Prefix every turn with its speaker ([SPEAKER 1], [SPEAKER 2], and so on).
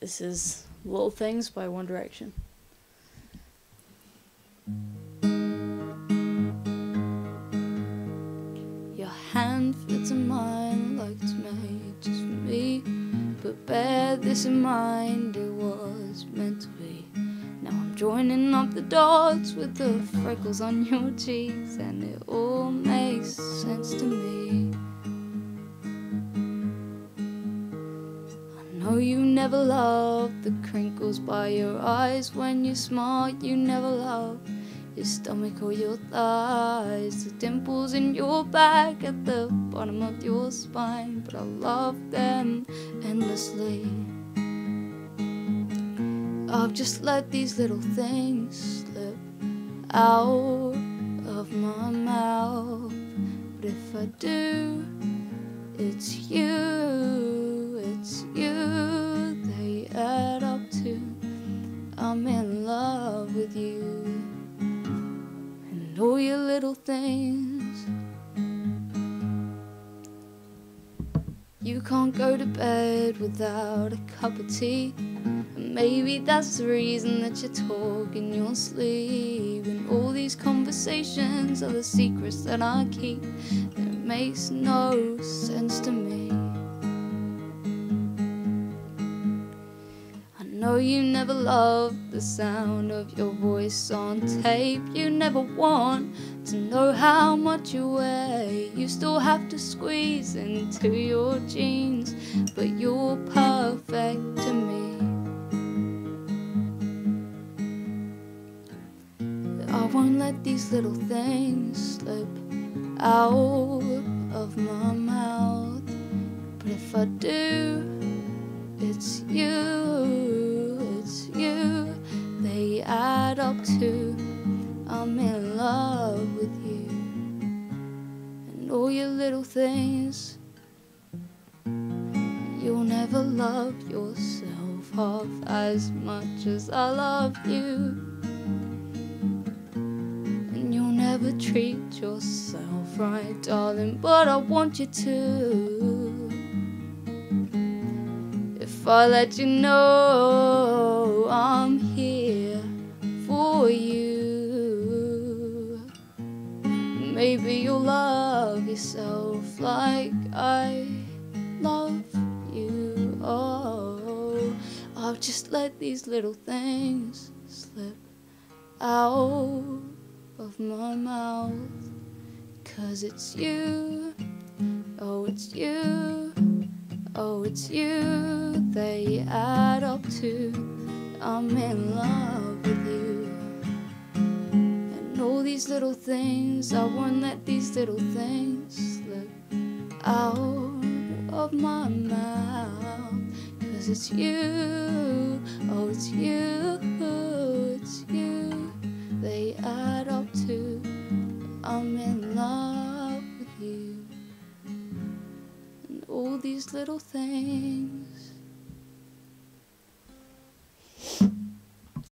[SPEAKER 1] This is Little Things by One Direction. Your hand fits in mine like it's made just for me. But bear this in mind, it was meant to be. Now I'm joining up the dots with the freckles on your cheeks, and it all makes sense to me. Know you never loved the crinkles by your eyes. When you smile, you never loved your stomach or your thighs, the dimples in your back at the bottom of your spine, but I love them endlessly. I've just let these little things slip out of my mouth, but if I do, with you and all your little things. You can't go to bed without a cup of tea. And maybe that's the reason that you talk in your sleep. And all these conversations are the secrets that I keep. It makes no sense to me. You never loved the sound of your voice on tape. You never want to know how much you weigh. You still have to squeeze into your jeans, but you're perfect to me. I won't let these little things slip out of my mouth. But if I do, it's you, love with you. And all your little things. You'll never love yourself half as much as I love you. And you'll never treat yourself right, darling, but I want you to. If I let you know I'm yourself like I love you. Oh, I'll just let these little things slip out of my mouth. Cause it's you, oh, it's you, oh, it's you. They add up to I'm in love with you. These little things, I won't let these little things slip out of my mouth. Cause it's you, oh, it's you, it's you. They add up to I'm in love with you. And all these little things.